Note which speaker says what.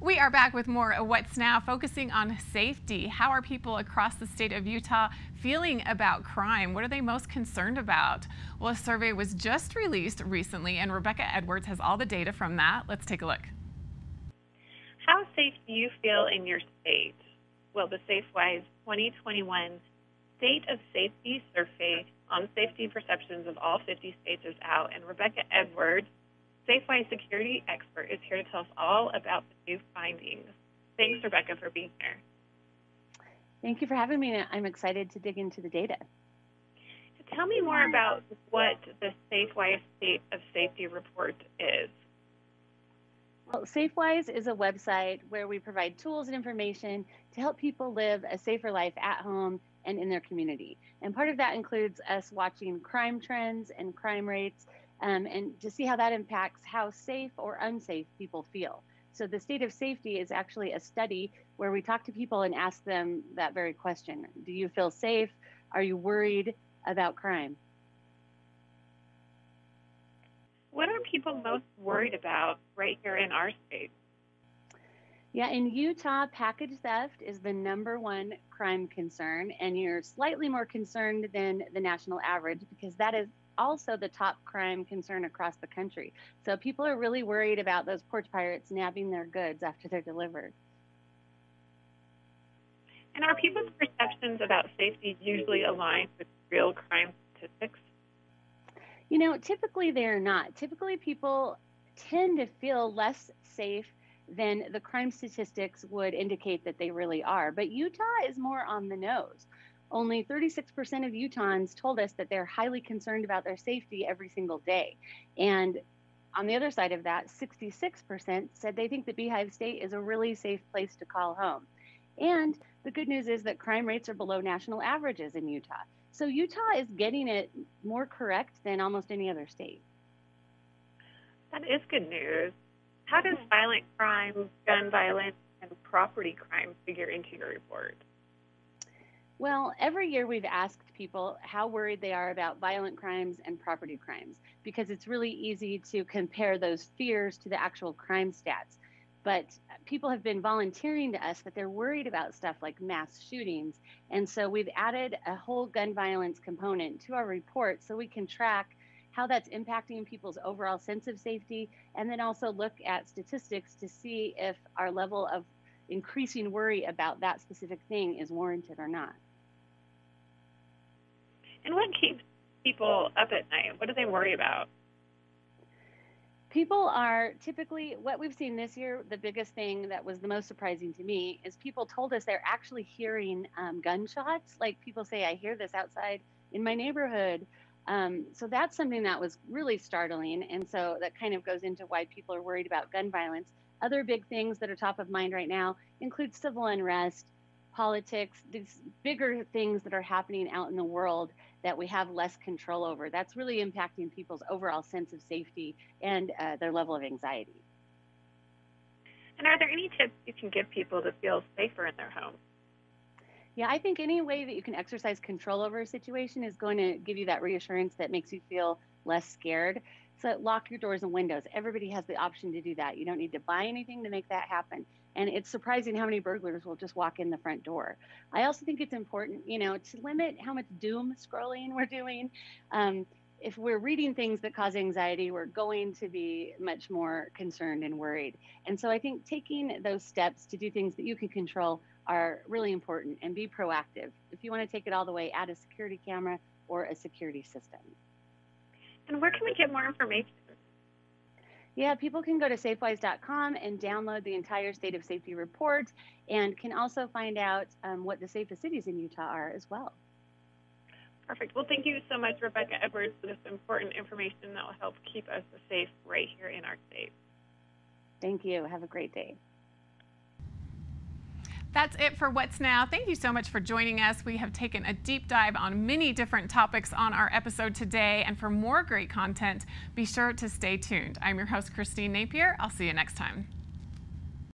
Speaker 1: We are back with more of What's Now, focusing on safety. How are people across the state of Utah feeling about crime? What are they most concerned about? Well, a survey was just released recently, and Rebecca Edwards has all the data from that. Let's take a look.
Speaker 2: How safe do you feel in your state? Well, the SafeWise 2021 State of Safety Survey on Safety Perceptions of all 50 states is out, and Rebecca Edwards SafeWise security expert is here to tell us all about the new findings. Thanks, Rebecca, for being here.
Speaker 3: Thank you for having me. I'm excited to dig into the data.
Speaker 2: So tell me more about what the SafeWise State of Safety Report is.
Speaker 3: Well, SafeWise is a website where we provide tools and information to help people live a safer life at home and in their community. And part of that includes us watching crime trends and crime rates um, and to see how that impacts how safe or unsafe people feel. So the state of safety is actually a study where we talk to people and ask them that very question. Do you feel safe? Are you worried about crime?
Speaker 2: What are people most worried about right here in our state?
Speaker 3: Yeah, in Utah, package theft is the number one crime concern, and you're slightly more concerned than the national average because that is also the top crime concern across the country. So people are really worried about those porch pirates nabbing their goods after they're delivered.
Speaker 2: And are people's perceptions about safety usually aligned with real crime statistics?
Speaker 3: You know, typically they're not. Typically, people tend to feel less safe than the crime statistics would indicate that they really are. But Utah is more on the nose. Only 36% of Utahns told us that they're highly concerned about their safety every single day. And on the other side of that, 66% said they think the Beehive State is a really safe place to call home. And the good news is that crime rates are below national averages in Utah. So Utah is getting it more correct than almost any other state.
Speaker 2: That is good news. How does violent crime, gun violence, and property crime figure into your report?
Speaker 3: Well, every year we've asked people how worried they are about violent crimes and property crimes because it's really easy to compare those fears to the actual crime stats. But people have been volunteering to us that they're worried about stuff like mass shootings. And so we've added a whole gun violence component to our report so we can track how that's impacting people's overall sense of safety and then also look at statistics to see if our level of increasing worry about that specific thing is warranted or not.
Speaker 2: And what keeps people up at night? What do they worry about?
Speaker 3: People are typically, what we've seen this year, the biggest thing that was the most surprising to me is people told us they're actually hearing um, gunshots. Like people say, I hear this outside in my neighborhood. Um, so that's something that was really startling. And so that kind of goes into why people are worried about gun violence. Other big things that are top of mind right now include civil unrest, politics, these bigger things that are happening out in the world that we have less control over. That's really impacting people's overall sense of safety and uh, their level of anxiety.
Speaker 2: And are there any tips you can give people to feel safer in their home?
Speaker 3: Yeah, I think any way that you can exercise control over a situation is going to give you that reassurance that makes you feel less scared. So lock your doors and windows. Everybody has the option to do that. You don't need to buy anything to make that happen. And it's surprising how many burglars will just walk in the front door. I also think it's important, you know, to limit how much doom scrolling we're doing. Um, if we're reading things that cause anxiety, we're going to be much more concerned and worried. And so I think taking those steps to do things that you can control are really important and be proactive. If you want to take it all the way, add a security camera or a security system.
Speaker 2: And where can we get more information?
Speaker 3: Yeah, people can go to safewise.com and download the entire state of safety report and can also find out um, what the safest cities in Utah are as well.
Speaker 2: Perfect. Well, thank you so much, Rebecca Edwards, for this important information that will help keep us safe right here in our state.
Speaker 3: Thank you. Have a great day.
Speaker 1: That's it for What's Now. Thank you so much for joining us. We have taken a deep dive on many different topics on our episode today. And for more great content, be sure to stay tuned. I'm your host, Christine Napier. I'll see you next time.